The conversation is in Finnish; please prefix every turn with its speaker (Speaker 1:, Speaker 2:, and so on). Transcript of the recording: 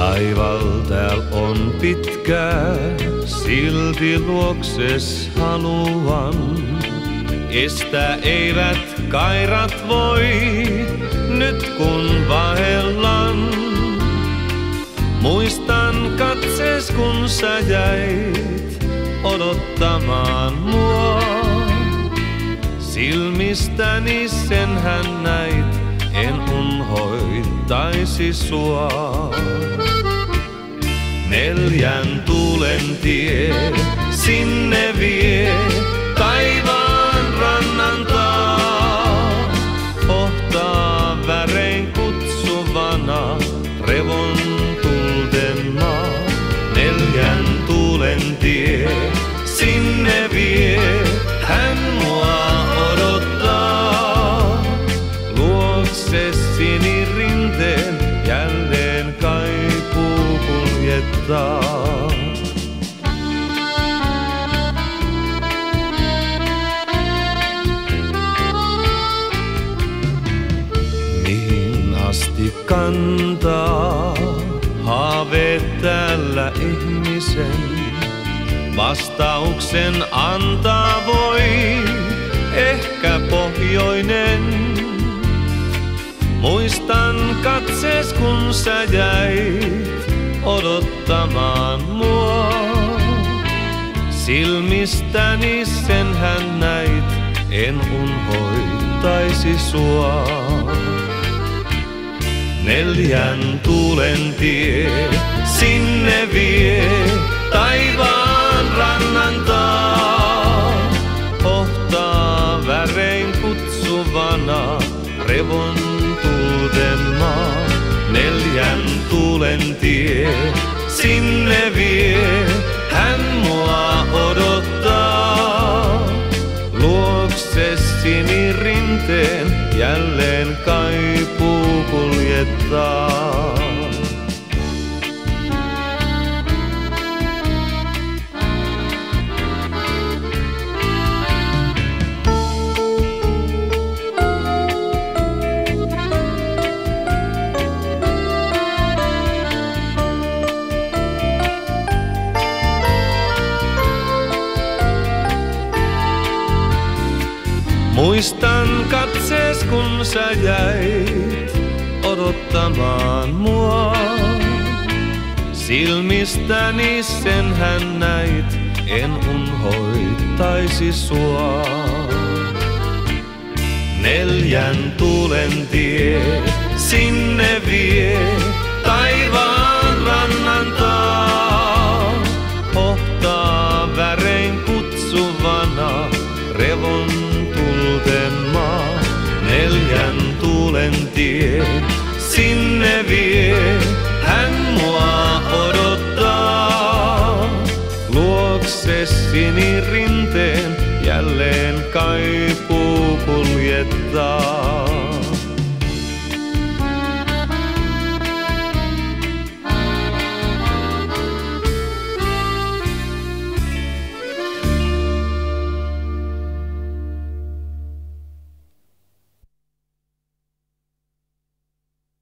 Speaker 1: Taival tääl on pitkää, silti luokses haluan. Estää eivät kairat voi, nyt kun vaellan. Muistan katses kun sä jäit odottamaan mua. Silmistäni senhän näit, en unhoittaisi sua. Neljän tuulen tie sinne vie taivaan rannan taa. Ohtaa värein kutsuvana revon tulten maa. Neljän tuulen tie sinne vie, hän mua odottaa. Luokse sinirinteen kuljettaa. Mihin asti kantaa haaveet täällä ihmisen? Vastauksen antaa voi ehkä pohjoinen. Muistan katses kun sä jäit odottamaan mua. Silmistäni sen hän näit, en unhoittaisi sua. Neljän tuulen tie sinne vie taivaan rannan taa. Ohtaa värein kutsuvana revon tulten maa. Tuulen tie sinne vie, hän mua odottaa. Luokse sinirinteen jälleen kaipuu kuljettaa. Muistan katsees kun sä jäit odottamaan mua. Silmistäni sen hän näit, en unhoittaisi sua. Neljän tuulen tie sinne vie tie sinne vie, hän mua odottaa. Luokse sinirinteen jälleen kaipuu kuljettaa.